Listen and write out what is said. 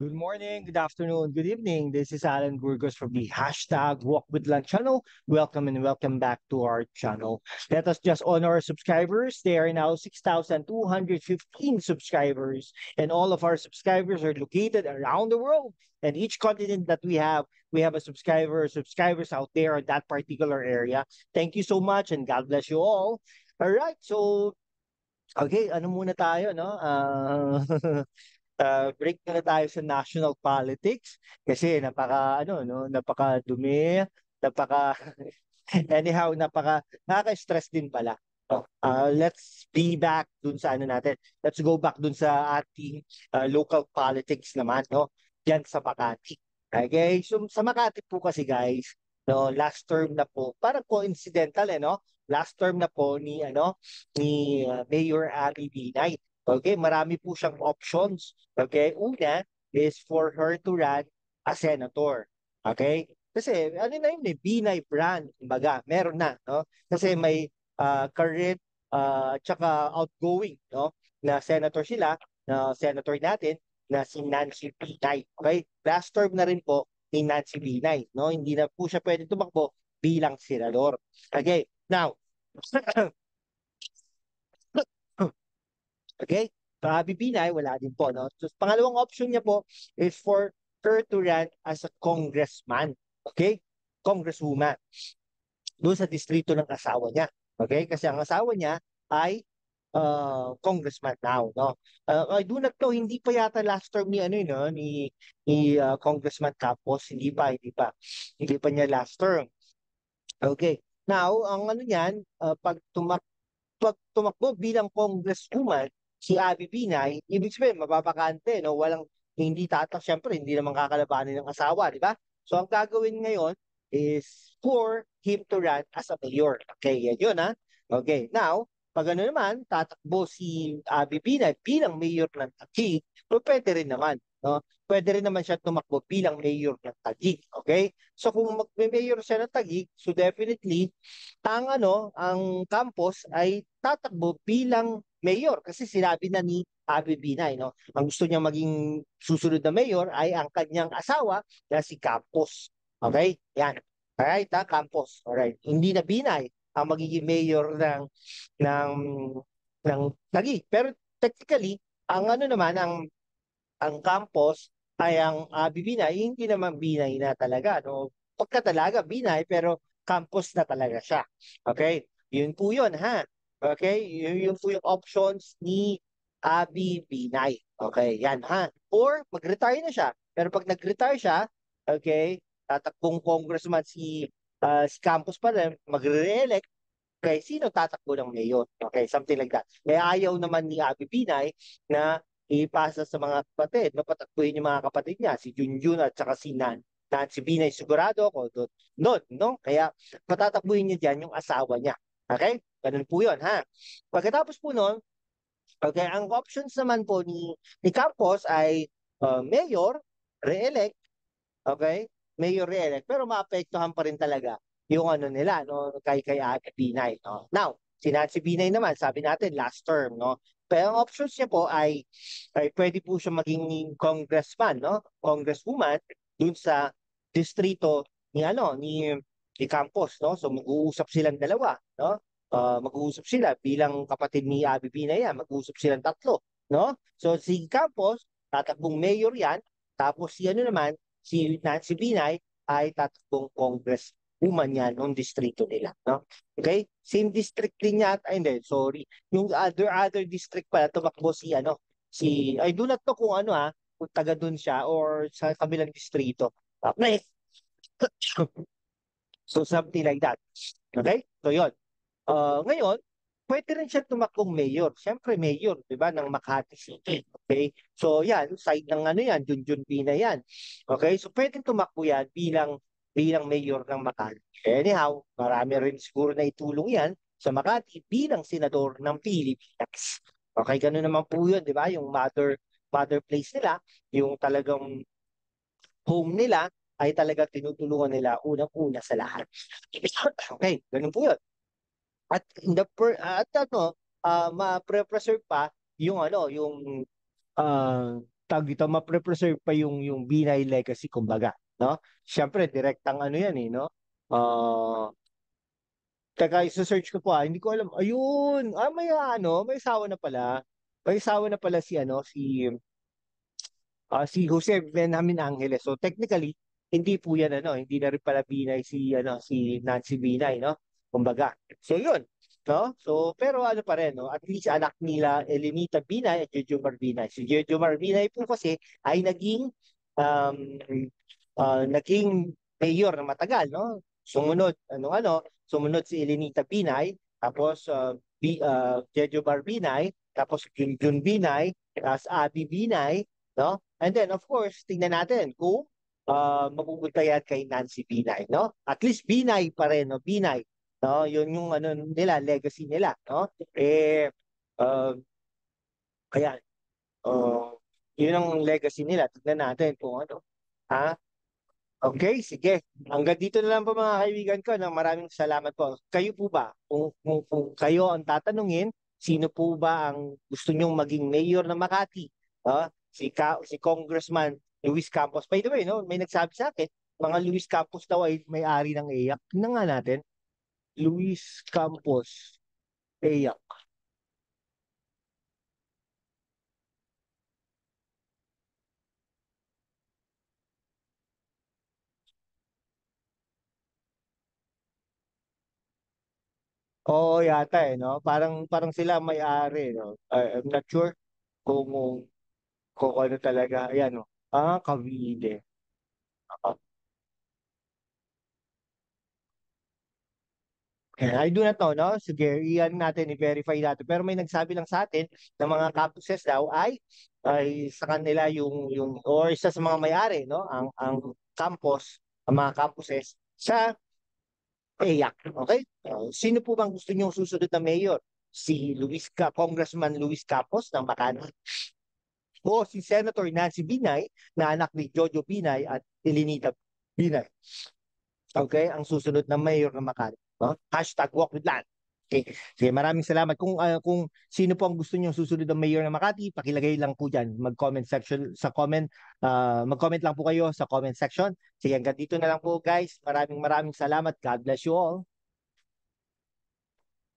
Good morning, good afternoon, good evening. This is Alan Burgos from the hashtag Walk with Lunch channel. Welcome and welcome back to our channel. Let us just honor our subscribers. They are now 6,215 subscribers, and all of our subscribers are located around the world. And each continent that we have, we have a subscriber, subscribers out there in that particular area. Thank you so much, and God bless you all. All right, so okay, ano muna tayo, no? Uh, uh, break na tayo sa national politics kasi napaka ano no napaka dumi napaka anyhow napaka nakaka-stress din pala. Uh, let's be back dun sa ano natin. Let's go back dun sa ating uh, local politics naman no diyan sa Makati. Okay so sa Makati po kasi guys no last term na po parang coincidental eh no? Last term na po ni ano ni uh, Mayor Ali Binay Okay, marami po siyang options. Okay, una is for her to run as senator. Okay? Kasi ano na yun eh, Binay brand, kumbaga, meron na, no? Kasi may uh, current uh, tsaka outgoing, no? Na senator sila, na senator natin, na si Nancy Binay. Okay? Last term na rin po ni Nancy Binay, no? Hindi na po siya pwede tumakbo bilang senador. Okay? Now, Okay? Bobby Binay, wala din po. No? So, pangalawang option niya po is for her to run as a congressman. Okay? Congresswoman. Doon sa distrito ng asawa niya. Okay? Kasi ang asawa niya ay uh, congressman now, no. Uh, I do not know, hindi pa yata last term ni ano no, ni ni uh, Congressman Campos, hindi pa, hindi pa. Hindi pa niya last term. Okay. Now, ang ano niyan, uh, pag tumak pag tumakbo bilang congresswoman, si Abby Binay, ibig sabihin, mapapakante, no? Walang, hindi tatak, syempre, hindi naman kakalabanin ng asawa, di ba? So, ang gagawin ngayon is for him to run as a mayor. Okay, yan yun, ha? Okay, now, pag ano naman, tatakbo si Abby Binay bilang mayor ng Taguig, so pwede rin naman, no? Pwede rin naman siya tumakbo bilang mayor ng Taguig, okay? So, kung mag-mayor siya ng Taguig, so definitely, ang ano, ang campus ay tatakbo bilang mayor kasi sinabi na ni Abby Binay, no? Ang gusto niya maging susunod na mayor ay ang kanyang asawa na si Campos. Okay? Yan. Alright, ha? Campos. Alright. Hindi na Binay ang magiging mayor ng ng ng Taguig. Pero technically, ang ano naman ang ang Campos ay ang Abby Binay, hindi naman Binay na talaga, no? Pagka talaga Binay pero Campos na talaga siya. Okay? Yun po yun, ha? Okay? Yun, yun po yung options ni Abby Binay. Okay, yan ha. Or mag-retire na siya. Pero pag nag-retire siya, okay, tatakbong congressman si, uh, si Campos pa rin, magre-re-elect, okay, sino tatakbo ng mayor? Okay, something like that. Kaya ayaw naman ni Abby Binay na ipasa sa mga kapatid, no, patakbuhin yung mga kapatid niya, si Junjun at saka si Nan. Nancy Binay sigurado ako doon. Doon, no? Kaya patatakbuhin niya diyan yung asawa niya. Okay? Ganun po yun, ha? Pagkatapos po nun, okay, ang options naman po ni, ni Campos ay uh, mayor, re-elect, okay? Mayor re-elect, pero maapektuhan pa rin talaga yung ano nila, no? Kay, kay Ate Binay, no? Now, si Nancy Binay naman, sabi natin last term, no? Pero ang options niya po ay, ay pwede po siya maging congressman, no? Congresswoman dun sa distrito ni ano, ni ni Campos, no? So mag-uusap silang dalawa, no? Uh, mag-uusap sila bilang kapatid ni Abby Binaya, mag-uusap silang tatlo, no? So si Campos, tatakbong mayor yan, tapos si ano naman, si Nancy Binay ay tatakbong congress woman yan ng distrito nila, no? Okay? Same district din niya, ay hindi, sorry. Yung other other district pala tumakbo si ano, si I do not know kung ano ha, kung taga doon siya or sa kabilang distrito. Okay? so something like that. Okay? So yon. Uh, ngayon, pwede rin siya tumakbong mayor. Siyempre mayor, 'di ba, ng Makati City. Okay? So yan, side ng ano yan, Junjun Pina yan. Okay? So pwede tumakbo yan bilang bilang mayor ng Makati. Anyhow, marami rin siguro na itulong yan sa Makati bilang senador ng Pilipinas. Okay, ganoon naman po 'yun, 'di ba? Yung mother mother place nila, yung talagang home nila ay talaga tinutulungan nila unang-una sa lahat. okay, ganun po 'yun. At in the per, at ano, uh, ma-preserve pa yung ano, yung uh, tag ito, mapre-preserve pa yung, yung Binay legacy, kumbaga, no? Siyempre, direktang ano yan eh, no? Uh, teka, isa-search ko po ah, hindi ko alam. Ayun, ah, may ano, may sawa na pala. May sawa na pala si ano, si uh, si Jose Benjamin Angeles. So technically, hindi po yan ano, hindi na rin pala Binay si ano, si Nancy Binay, no? Kumbaga. So yun, no? So pero ano pa rin, no? At least anak nila Elenita Binay at Jejomar Binay. Si Jejomar Binay po kasi ay naging um, uh, naging mayor na matagal, no? Sumunod, ano ano, sumunod si Elenita Binay, tapos uh, B, uh, Jejo Barbinay, tapos Junjun Binay, tapos Abi Binay, no? And then of course, tingnan natin kung uh, mapupunta yan kay Nancy Binay, no? At least Binay pa rin, no? Binay, no? Yun yung ano nila, legacy nila, no? Eh uh, kaya uh, yun ang legacy nila. Tignan natin kung ano. Ha? Okay, sige. Hanggang dito na lang po mga kaibigan ko. No? Maraming salamat po. Kayo po ba, kung, kung, kung kayo ang tatanungin, sino po ba ang gusto nyong maging mayor ng Makati? Uh, si, Ka, si Congressman Luis Campos. By the way, no, may nagsabi sa akin, mga Luis Campos daw ay may-ari ng EYAC. Tingnan nga natin. Luis Campos, EYAC. Oo, yata eh, no? Parang parang sila may-ari, no? I, I'm not sure kung kung ano talaga. Ayan, no? Ah, Cavite. I do not know, no? Sige, iyan natin, i-verify natin. Pero may nagsabi lang sa atin na mga campuses daw ay ay sa kanila yung yung or isa sa mga may-ari, no? Ang ang campus, ang mga campuses sa EYAC. Okay? Uh, sino po bang gusto niyo susunod na mayor? Si Luis Ka, Congressman Luis Capos ng Makati. O si Senator Nancy Binay na anak ni Jojo Binay at Elinita Binay. Okay? Ang susunod na mayor ng Makati. No? Hashtag walk with land. Okay. Sige, maraming salamat. Kung uh, kung sino po ang gusto niyo susunod ng mayor ng Makati, pakilagay lang po diyan. Mag-comment section sa comment, uh, mag-comment lang po kayo sa comment section. Sige, hanggang dito na lang po guys. Maraming maraming salamat. God bless you all.